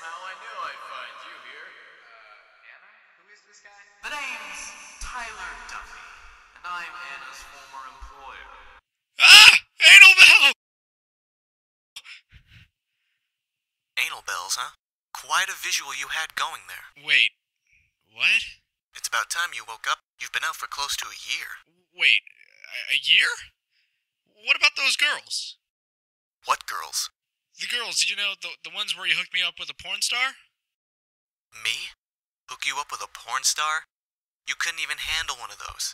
Somehow I knew I'd find you here. Uh, Anna? Who is this guy? The name's Tyler Duffy, and I'm Anna's former employer. Ah! Anal bell! Anal bells, huh? Quite a visual you had going there. Wait, what? It's about time you woke up. You've been out for close to a year. Wait, a, a year? What about those girls? What girls? The girls, you know, the, the ones where you hooked me up with a porn star? Me? Hook you up with a porn star? You couldn't even handle one of those.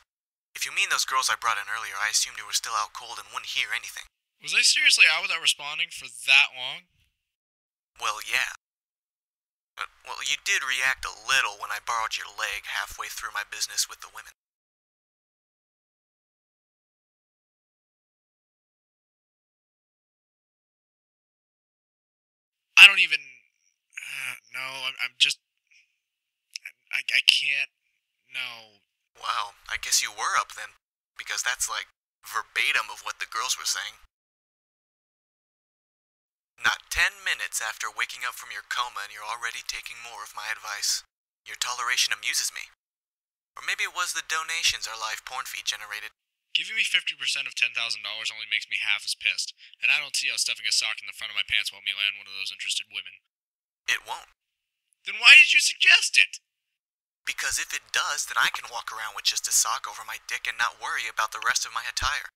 If you mean those girls I brought in earlier, I assumed you were still out cold and wouldn't hear anything. Was I seriously out without responding for that long? Well, yeah. Uh, well, you did react a little when I borrowed your leg halfway through my business with the women. I don't even. Uh, no, I'm, I'm just. I, I can't. No. Wow, I guess you were up then. Because that's like verbatim of what the girls were saying. Not ten minutes after waking up from your coma and you're already taking more of my advice. Your toleration amuses me. Or maybe it was the donations our live porn feed generated. Giving me 50% of $10,000 only makes me half as pissed, and I don't see how stuffing a sock in the front of my pants will help me land one of those interested women. It won't. Then why did you suggest it? Because if it does, then I can walk around with just a sock over my dick and not worry about the rest of my attire.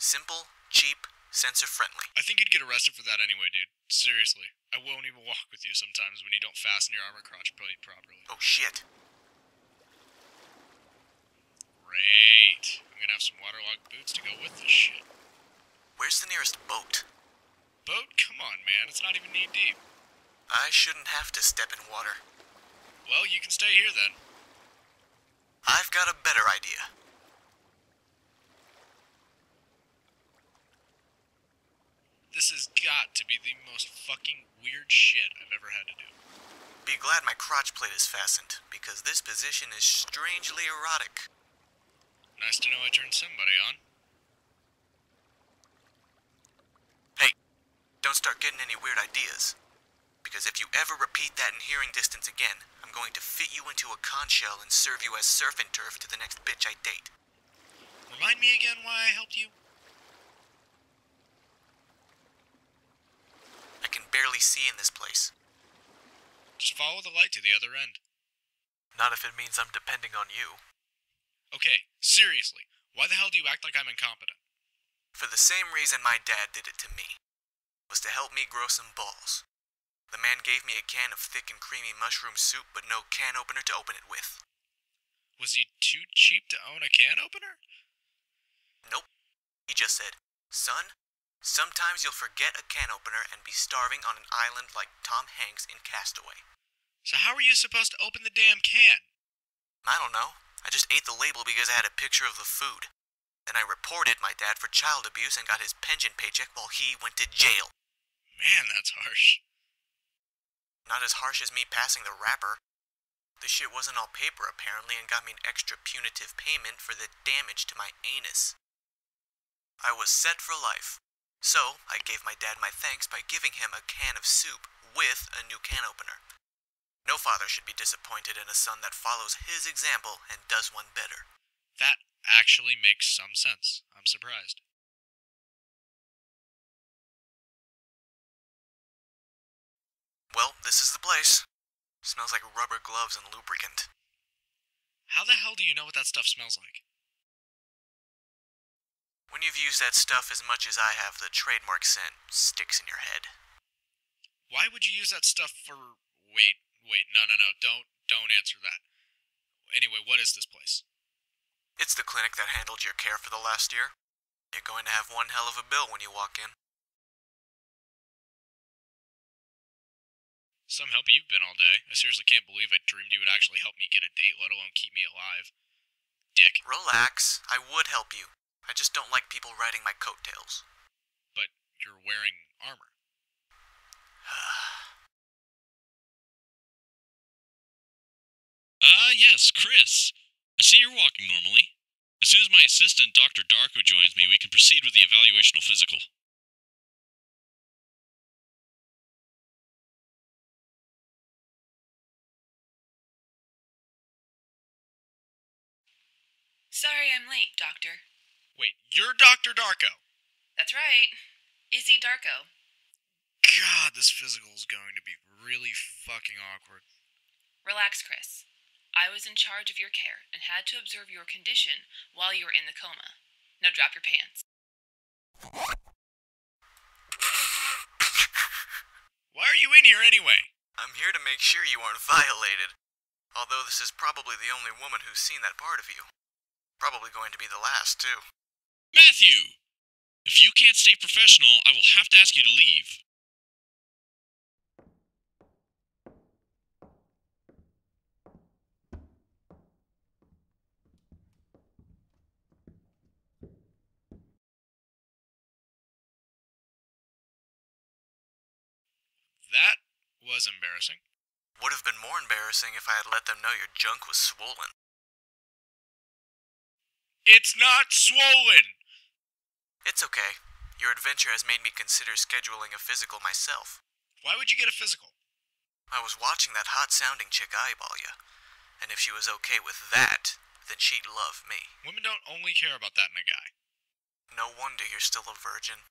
Simple, cheap, censor friendly. I think you'd get arrested for that anyway, dude. Seriously. I won't even walk with you sometimes when you don't fasten your armor crotch plate properly. Oh shit. Great. I'm gonna have some waterlogged boots to go with this shit. Where's the nearest boat? Boat? Come on, man. It's not even knee deep. I shouldn't have to step in water. Well, you can stay here then. I've got a better idea. This has got to be the most fucking weird shit I've ever had to do. Be glad my crotch plate is fastened, because this position is strangely erotic. Nice to know I turned somebody on. Hey, don't start getting any weird ideas. Because if you ever repeat that in hearing distance again, I'm going to fit you into a conch shell and serve you as surf and turf to the next bitch I date. Remind me again why I helped you? I can barely see in this place. Just follow the light to the other end. Not if it means I'm depending on you. Okay, seriously, why the hell do you act like I'm incompetent? For the same reason my dad did it to me. Was to help me grow some balls. The man gave me a can of thick and creamy mushroom soup, but no can opener to open it with. Was he too cheap to own a can opener? Nope. He just said, Son, sometimes you'll forget a can opener and be starving on an island like Tom Hanks in Castaway. So how are you supposed to open the damn can? I don't know. I just ate the label because I had a picture of the food. Then I reported my dad for child abuse and got his pension paycheck while he went to jail. Man, that's harsh. Not as harsh as me passing the wrapper. The shit wasn't all paper apparently and got me an extra punitive payment for the damage to my anus. I was set for life. So, I gave my dad my thanks by giving him a can of soup with a new can opener. No father should be disappointed in a son that follows his example and does one better. That actually makes some sense. I'm surprised. Well, this is the place. Smells like rubber gloves and lubricant. How the hell do you know what that stuff smells like? When you've used that stuff as much as I have, the trademark scent sticks in your head. Why would you use that stuff for. Wait, wait, no, no, no, don't, don't answer that. Anyway, what is this place? It's the clinic that handled your care for the last year. You're going to have one hell of a bill when you walk in. Some help you've been all day. I seriously can't believe I dreamed you would actually help me get a date, let alone keep me alive. Dick. Relax. I would help you. I just don't like people riding my coattails. But you're wearing armor. Uh, yes, Chris. I see you're walking normally. As soon as my assistant, Dr. Darko, joins me, we can proceed with the evaluational physical. Sorry I'm late, Doctor. Wait, you're Dr. Darko? That's right. Izzy Darko. God, this physical is going to be really fucking awkward. Relax, Chris. I was in charge of your care and had to observe your condition while you were in the coma. Now drop your pants. Why are you in here anyway? I'm here to make sure you aren't violated. Although this is probably the only woman who's seen that part of you. Probably going to be the last, too. Matthew! If you can't stay professional, I will have to ask you to leave. That was embarrassing. Would have been more embarrassing if I had let them know your junk was swollen. It's not swollen! It's okay. Your adventure has made me consider scheduling a physical myself. Why would you get a physical? I was watching that hot sounding chick eyeball you. And if she was okay with that, then she'd love me. Women don't only care about that in a guy. No wonder you're still a virgin.